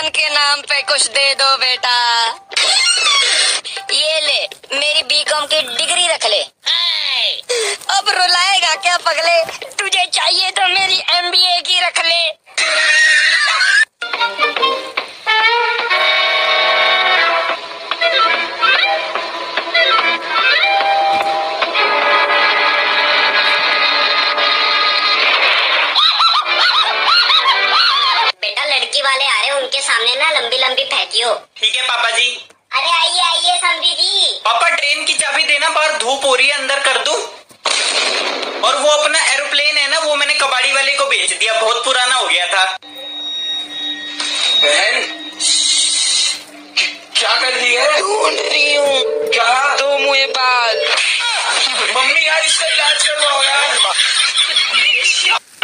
भगवान के नाम पे कुछ दे दो बेटा। ये ले मेरी बीकॉम की डिग्री रख ले। अब रुलाएगा क्या पगले? तुझे चाहिए तो मेरी एमबीए लड़की वाले आ रहे हैं उनके सामने ना लंबी लंबी फेंकियो ठीक है पापा जी। अरे आइए आइए समझी जी। पापा ट्रेन की चाबी देना बाहर धूप हो रही है अंदर कर दूँ? और वो अपना एरोप्लेन है ना वो मैंने कबाड़ी वाले को बेच दिया बहुत पुराना हो गया था। बहन क्या कर रही है? ढूंढ रही हूँ। क्या? दो मुझे बाल। मम्मी यार इसका इलाज करवाओ यार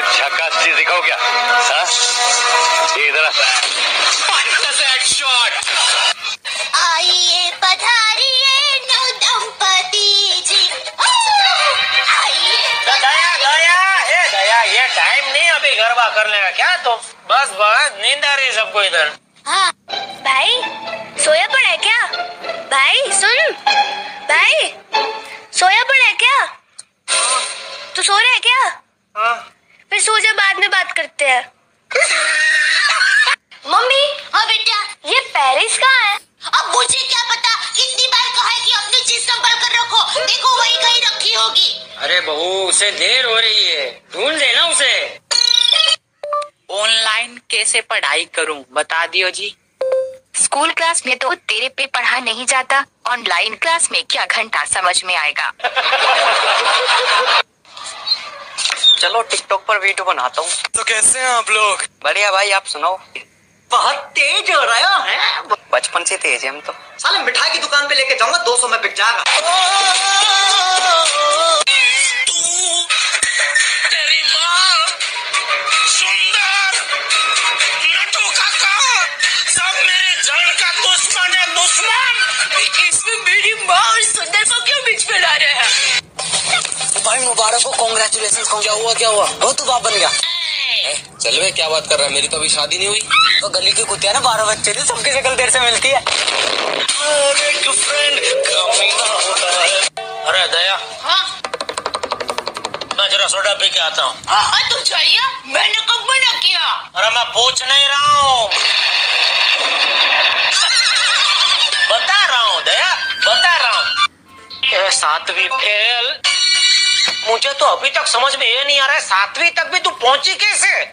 झक्कास जी हाँ? ये इधर आइए पधारिए नव दंपति जी। आइए दया दया। ए दया ये टाइम नहीं अभी गरबा करने का। क्या तो बस बस नींद आ रही है सबको इधर। हाँ। भाई सोया पड़ा है क्या? भाई सुन। करते हैं। मम्मी हाँ बेटा ये पेरिस कहाँ है? अब मुझे क्या पता कितनी बार कहा है कि अपनी चीज़ संभाल कर रखो। देखो वही कहीं रखी होगी। अरे बहू उसे देर हो रही है। ढूंढ देना उसे। ऑनलाइन कैसे पढ़ाई करूँ बता दियो जी। स्कूल क्लास में तो तेरे पे पढ़ा नहीं जाता। ऑनलाइन क्लास में क्या घंटा समझ में आएगा? चलो टिकटॉक पर वीडियो बनाता हूँ। तो कैसे हैं आप लोग? बढ़िया भाई आप सुनाओ। बहुत तेज हो रहा है बचपन से तेज है हम तो। साले मिठाई की दुकान पे लेके जाऊँगा दो सौ में बिक जाएगा। मुबारक हो कॉन्ग्रेचुलेशन क्या हुआ क्या हुआ? वो तू बाप बन गया। चल वे क्या बात कर रहा है? मेरी तो अभी शादी नहीं हुई। तो गली की कुतिया ना बारह बच्चे थे सबकी शक्ल देर से मिलती है। अरे दया। हाँ। मैं जरा सोडा पी के आता हूँ। हाँ। तुम चाहिए? मैंने कब मना किया? अरे मैं पूछ नहीं रहा हूँ। बता रहा हूँ दया। बता रहा हूँ। सातवीं फेल। मुझे तो अभी तक समझ में ये नहीं आ रहा है, सातवीं तक भी तू पहुँची कैसे?